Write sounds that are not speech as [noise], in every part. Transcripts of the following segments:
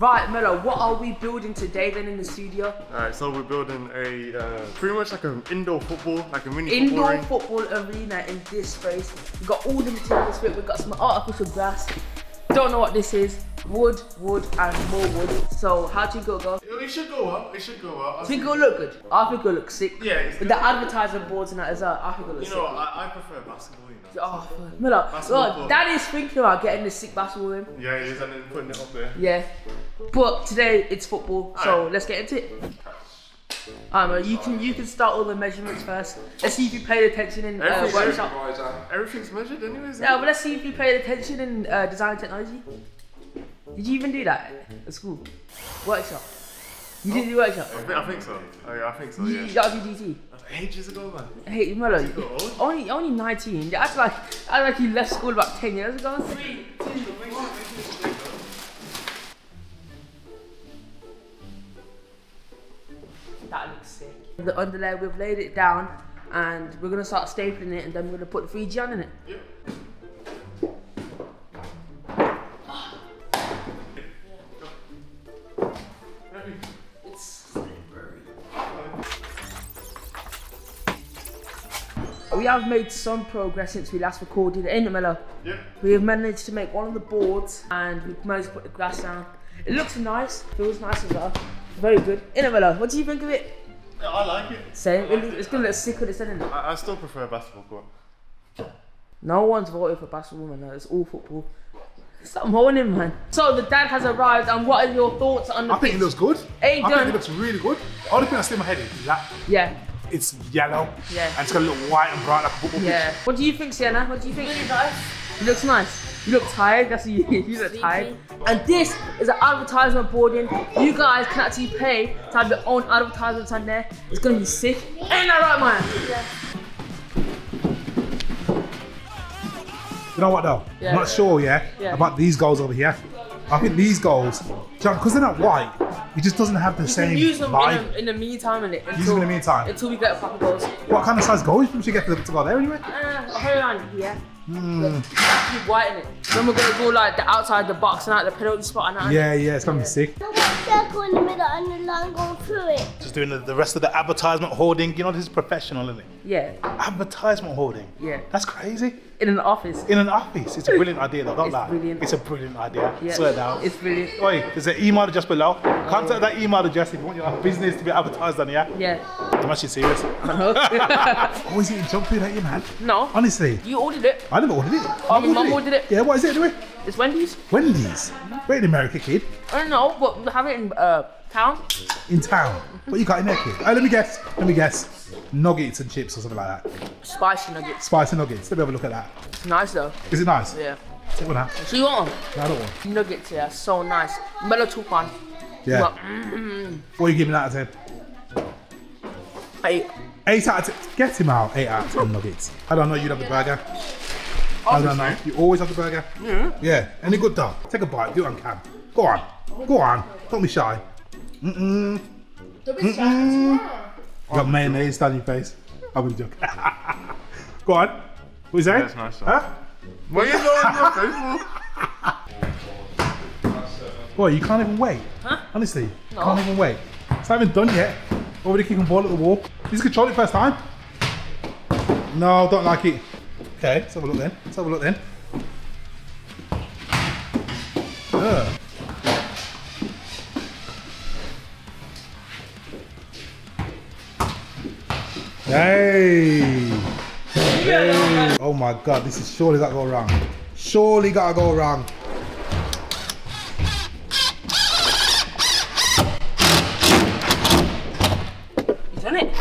Right, Melo, what are we building today then in the studio? Alright, so we're building a uh, pretty much like an indoor football, like a mini Indoor football football arena in this space. We've got all the materials for it. We've got some artificial grass. Don't know what this is. Wood, wood, and more wood. So how do you go, go? It should go up. It should go up. I think it'll look good. I think it'll look sick. Yeah, it's With the advertising boards and that as well. I think it'll look You sick. know, I, I prefer basketball. You know. Oh, Basketball court. Dad is thinking about getting the sick basketball in. Yeah, it is, and then putting it up there. Yeah. But today it's football, so Alright. let's get into it. Alright, Melo, you can you can start all the measurements first. Let's see if you paid attention in uh, Everything's, workshop. everything's measured, anyways. Yeah, but let's see if you paid attention in uh, design and technology. Did you even do that at school? Workshop. You did the workshop. I think, I think so. Oh, yeah, I think so. You, Yeah. that was DT. Ages ago, man. Hey, Melo, got old. only only 19. That's like that's like you left school about 10 years ago. That The underlay, we've laid it down and we're gonna start stapling it and then we're gonna put the 3G on in it. Yeah. We have made some progress since we last recorded, ain't it, Melo? Yeah. We have managed to make one of the boards and we've managed to put the grass down. It looks nice, feels nice as well. Very good. In it, Melo, what do you think of it? Yeah, I like it. Same. It looks- It's gonna look sick with this, isn't it? I, I still prefer basketball court. No one's voted for basketball, man. It's all football. Stop moaning, man. So the dad has arrived, and what are your thoughts on the I think it looks good. Ain't I think it looks really good. The Only thing I see in my head is that Yeah, it's yellow. Yeah. And it's gonna look white and bright like a football yeah. What do you think, Sienna? What do you think? Really nice. It looks nice. You look tired. That's you. [laughs] You look tired. And this is an advertisement board in. You guys can actually pay to have your own advertisements on there. It's gonna be sick. Ain't that right, man? Yeah. You know what though? Yeah. I'm not sure, yeah, Yeah. about these goals over here. I think these goals, because they're not white, it just doesn't have the You same can use them in the, in the meantime, innit? Use them in the meantime. Until we get a proper goals. What kind of size goals should you get to, to go there anyway? Uh, hold on, yeah. Hmm. Keep whitening it. Then we're gonna go like the outside the box and out the penalty spot and that. Yeah, yeah, it's gonna be sick. Circle in the middle and the line going through it. Just doing the, the rest of the advertisement hoarding. You know, this is professional, isn't it? Yeah, Advertisement hoarding. Yeah. That's crazy. in an office. In an office. It's a brilliant idea, though. Don't It's lie. brilliant. It's a brilliant idea. Yeah, Swear down. it's brilliant. Oi, there's an email address below. Contact that email address if you want your business to be advertised on here. Yeah. I'm actually serious. oh, is it in junk food, ain't you, man? no. Honestly, You ordered it. I never ordered it. Oh, mum ordered it? Yeah, what is it anyway? It's Wendy's. Wendy's. We're in America, kid. I don't know, but we have it in uh, town. In town. What you got in there, kid? Oh, let me guess. Let me guess. Nuggets and chips or something like that. Spicy nuggets. Spicy nuggets. Let me have a look at that. It's nice though. Is it nice? Yeah. Take one out. So you want them? No, I don't want. them? Nuggets, yeah. So nice. Melo one. Yeah. Mm, What are you giving that out of 10? eight. Eight out of ten. Get him out. Eight out of ten nuggets. I don't know you'd have the burger. I don't know. You always have the burger. Yeah. Yeah. Any good though? Take a bite. Do it on cam. Go on. Go on. Don't be shy. Mm-mm. Mm-mm. You got mayonnaise down your face. I'm joking. [laughs] Go on. What is that? That's nice, though. Huh? What are you doing your face Boy, you can't even wait. Huh? Honestly, can't even wait. It's not even done yet. Already kicking ball at the wall. He's controlled it first time. No, don't like it. Okay, let's have a look then. Let's have a look then. Ugh. Hey. Hey. Oh my god, this is surely gotta go wrong. Surely gotta go wrong. You done it?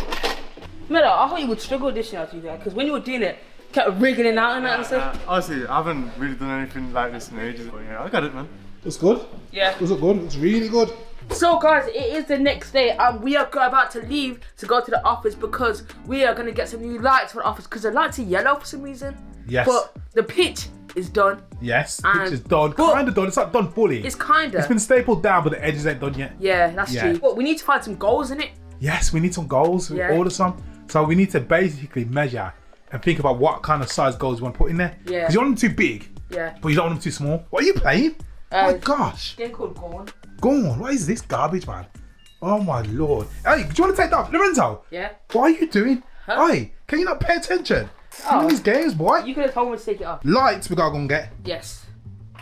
Melo, I thought you would struggle this year to that because when you were doing it, kept wriggling it out and that and stuff. Uh, honestly, I haven't really done anything like this in ages. But yeah, I got it, man. It's good. Yeah. Does look good. It's really good. So guys, it is the next day and we are about to leave to go to the office because we are going to get some new lights for the office because the lights are yellow for some reason. Yes. But the pitch is done. Yes. And- Which is done. but- Kind of done. It's not done fully. It's kinda. It's been stapled down, but the edges ain't done yet. yeah, that's Yeah. true. But we need to find some goals in it. Yes, we need some goals. Yeah. Order some. So we need to basically measure and think about what kind of size goals you want to put in there. Yeah. Because you want them too big, Yeah. but you don't want them too small. What are you playing? Uh, My gosh. Game called Gone. Go on. What is this garbage, man? Oh my lord. Hey, do you want to take that, off? Lorenzo? Yeah. What are you doing? Huh? Hey, can you not pay attention? Oh. These games, boy. You could have told me to take it off. Lights we gotta go and get. Yes.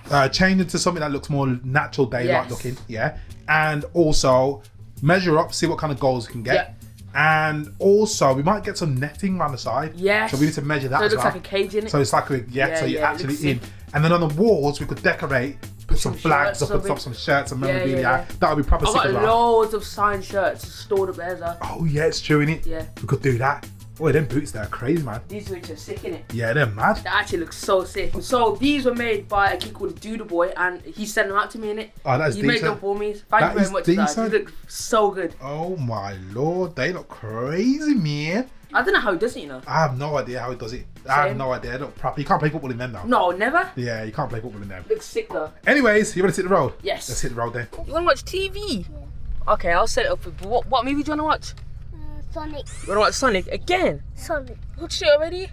Uh, change into something that looks more natural daylight Yes. looking. Yeah. And also measure up, see what kind of goals you can get. Yeah. And also we might get some netting around the side. Yes. So we need to measure that So it as looks well. like a cage in it. So it's like a yeah, Yeah, so you're yeah, actually in. And then on the walls we could decorate, put some, Some flags up, put up some shirts and Yeah, yeah, memorabilia. yeah. That would be proper I've got loads of signed shirts stored up there, though. Oh yeah, it's true in it. Yeah. We could do that. Boy, them boots they're crazy, man. These boots are sick in it. Yeah, they're mad. They actually look so sick. So these were made by a kid called Doodle Boy, and he sent them out to me in it. Oh, that's he made them for me. Thank That you very is much, guys. decent. They look so good. Oh my lord, they look crazy, man. I don't know how he does it, you know. I have no idea how he does it. I have no idea. They look proper. You can't play football in them though. No, never. Yeah, you can't play football in them. Looks sick though. Anyways, you want to hit the road? Yes. Let's hit the road then. You want to watch TV? Okay, I'll set it up. For, but what, what movie do you want to watch? Sonic. You want to watch Sonic again? Sonic. Watched it already?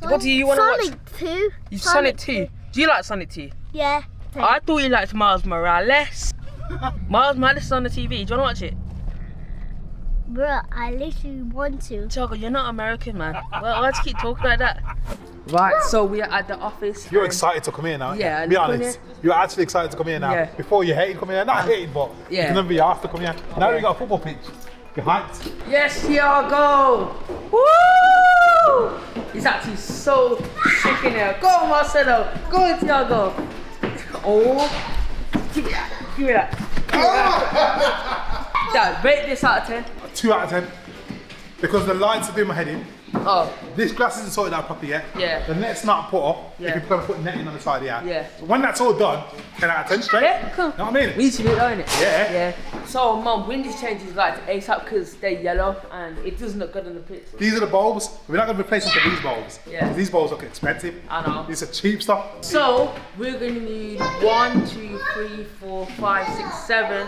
What do you wanna watch? Sonic 2. You Sonic 2. Do you like Sonic 2? Yeah. I thought you liked Miles Morales. [laughs] Miles Morales is on the TV. Do you want to watch it? Bro, I literally want to. Choco, you're not American, man. Why, why do you keep talking like that? Right, so we are at the office. You're excited to come here now. Yeah, Be honest. here. You're actually excited to come here now. Yeah. Before you hated coming here. Not hated, but Yeah. you can never be asked to come here. Now we got a football pitch. Hyped. Yes, Thiago! Woo! He's actually so sick in there. Go Marcelo. Go Thiago. Oh. Give me that. Give me that. Give me that. Dad, rate this out of 10. Two out of ten. Because the lights are doing my head in. Oh, This glass isn't sorted out properly yet. Yeah. The net's not put up. Yeah. If you're gonna put netting on the side. Yeah. So when that's all done, 10 out of 10 straight. yeah, cool. Know what I mean? We need to do it, though, innit? Yeah. Yeah. So, Mum, we need to change these lights ASAP because they're yellow and it doesn't look good in the pitch. These are the bulbs. We're not gonna replace them for these bulbs. Yeah. These bulbs look expensive. I know. These are cheap stuff. So, we're gonna need one, two, three, four, five, six, seven,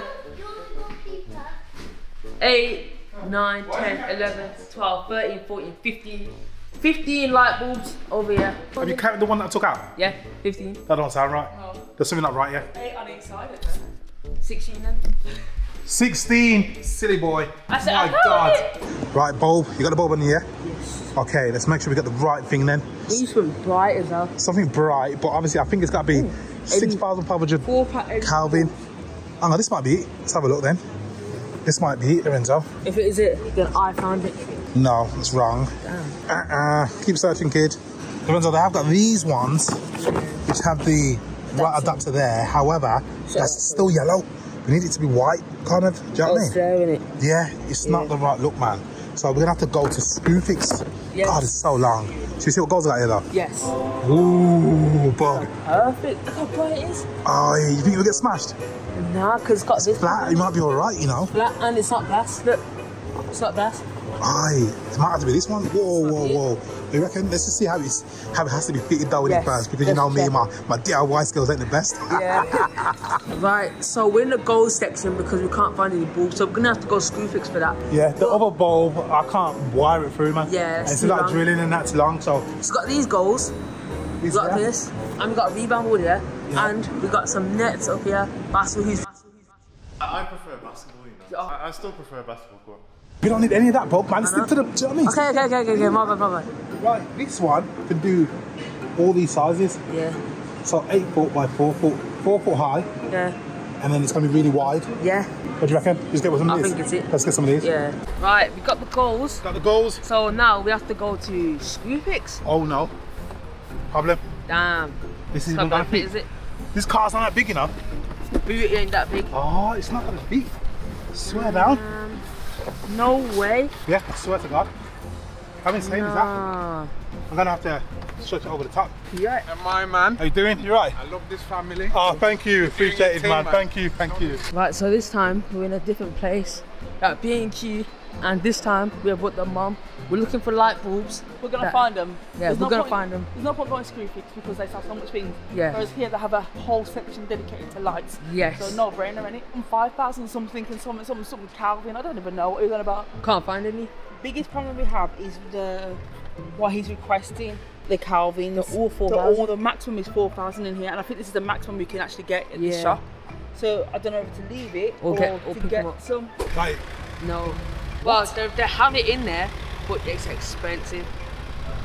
eight, nine, 10, 11, 12, 13, 14, 15. 15 light bulbs over here. Have you counted the one that I took out? Yeah, 15. That don't sound right. There's something not right here. 8 on each side, 16 then. 16, silly boy. I said, My I God. God. Right, bulb. You got the bulb in here? Yes. Okay, let's make sure we get the right thing then. These were bright as hell. Something bright, but obviously I think it's got to be 6,500 Four pa- Kelvin. Hang on, this might be it. Let's have a look then. This might be it, Lorenzo. If it is it, then I found it. No, it's wrong. Damn. Uh-uh. Keep searching, kid. Lorenzo, they have got these ones, which have the right adapter there. However, that's still yellow. We need it to be white, kind of. Do you know what I mean? innit? Yeah, it's not the right look, man. So we're gonna have to go to Screwfix. Yes. God, it's so long. Should we see what goals goes like here though? Yes. Ooh, but Perfect. Look how bright it is. oh, you think you'll get smashed? Nah, because it's got this Flat, you might be alright, you know. flat and it's not glass. Look. It's not glass. Aye, it might have to be this one. Whoa, whoa, whoa. You reckon? Let's just see how it's how it has to be fitted down with Yes, it first, because you know me, my my DIY skills ain't the best. [laughs] Yeah. right, so we're in the gold section because we can't find any bulbs, so we're gonna have to go Screwfix for that. Yeah, the other bulb, I can't wire it through, man. Yeah, it's it's too like long. drilling and that's long, so It's got these goals, We've got there. this, and we've got a rebound board here, and we've got some nets up here. Basketball who's I I prefer basketball, you know. Oh. I, I still prefer basketball. Go We don't need any of that bulb, man. Stick to the. Do you know what I mean? Okay, okay, okay, okay, okay, my bad, my bad. Right, this one can do all these sizes. Yeah, So eight foot by four foot, four foot high, yeah, and then it's gonna be really wide. yeah, What do you reckon? Just get some of I think it's it. Let's get some of these. yeah. Right, we got the goals, Got the goals. so now we have to go to Screwfix. Oh no. Problem. Damn, This is not gonna fit. is it? This car's not that big enough. Boot ain't that big. Oh, it's not gonna fit. Swear down. No way. Yeah, I swear to God. How insane is that? I'm gonna have to stretch it over the top. Yeah. Am I man? How you doing? You right? I love this family. Oh, thank you. Appreciate it, thing, man. man. Thank you. Thank you. Right, so this time we're in a different place at B&Q and this time we have with the mum. We're looking for light bulbs. We're gonna that- find them. Yeah, There's we're no gonna point- find them. There's no point going Screwfix because they sell so much things. Yeah. Whereas here they have a whole section dedicated to lights. Yes. So no brainer any. it. And five thousand something and something something something Kelvin. I don't even know what he's on about. Can't find any. Biggest problem we have is the what he's requesting. The Kelvins. The all The, 4,000? all the maximum is four thousand in here, and I think this is the maximum we can actually get in Yeah. this shop. So I don't know if to leave it Or or, get- or to pick get 'em up. some. Like, No. Well, they, they have it in there, but it's expensive.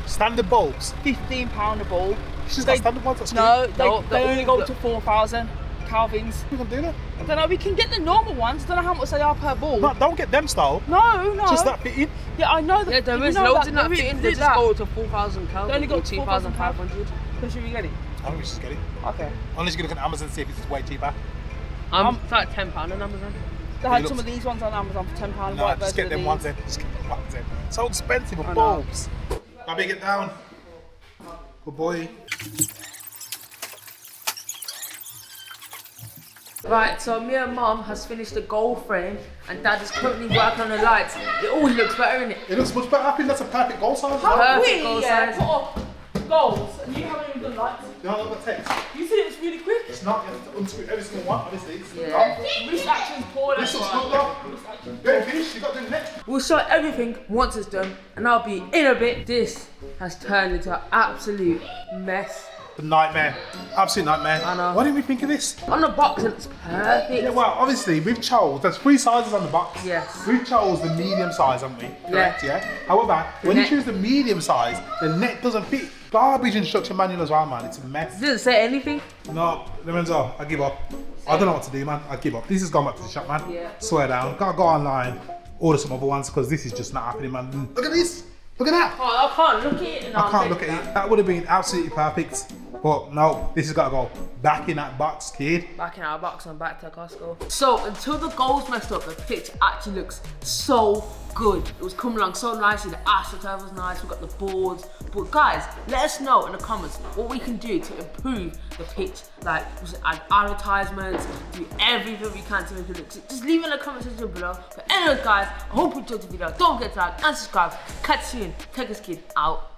standard bulbs. Fifteen pound a bulb. She's They- got standard ones. That's No, they, No, they the- only go up to four thousand Kelvins. You can do that. I don't know. We can get the normal ones. I Don't know how much they are per bulb. No, don't get them style. No, no. Just that fitting. Yeah, I know that. Yeah, there you is know loads that, in that there is- fitting. They just that. go to 4,000 They Kelvin only or go to 4,500. 2,500. So should we get it? I think we should just get it. Okay. Unless you're gonna look at Amazon and see if it's way cheaper. Um, it's like £10 on Amazon. They had some of these ones on Amazon for ten pound. No, just get them ones in. Just get them ones in. So expensive with I know. bulbs. Now big it down. Good boy. Right, so me and mum has finished the gold frame and dad is currently working on the lights. It always looks better in it. It looks much better. I think that's a perfect goal size. How right? Perfect quick, goal yeah, size. put up goals and you haven't even done lights. You know what it takes? You see it's really quick. It's not. You have to unscrew every single one. Obviously. It's Yeah. Wrist action's poor. This That's looks good why. though. Get it finished. You got to do the next. We'll show everything once it's done and I'll be in a bit. This has turned into an absolute mess. The nightmare. Absolute nightmare. I know. Why didn't we think of this? On the box it's perfect. Yeah, well, obviously we've chose. There's three sizes on the box. Yes. We've chose the medium size, haven't we? Correct. Yeah. However, when you choose the medium size, the net doesn't fit. Garbage instruction manual as well, man. It's a mess. It doesn't say anything. No, Lorenzo, I give up. I don't know what to do, man. I give up. This has gone back to the shop, man. Yeah. Swear down. Gotta go online, order some other ones because this is just not happening, man. Look at this. Look at that. Oh, I can't look at it. and I can't look at that. it. That would have been absolutely perfect. But no, this has got to go back in that box, kid. Back in our box and back to Costco. So until the goals messed up, the pitch actually looks so good. It was coming along so nicely. The astroturf was nice. We got the boards. But guys, let us know in the comments what we can do to improve the pitch. Like add advertisements, do everything we can to make it look. Just leave it in the comment section below. But anyways, guys, I hope you enjoyed the video. Don't forget to like and subscribe. Catch you soon. Tekkerz Kid out.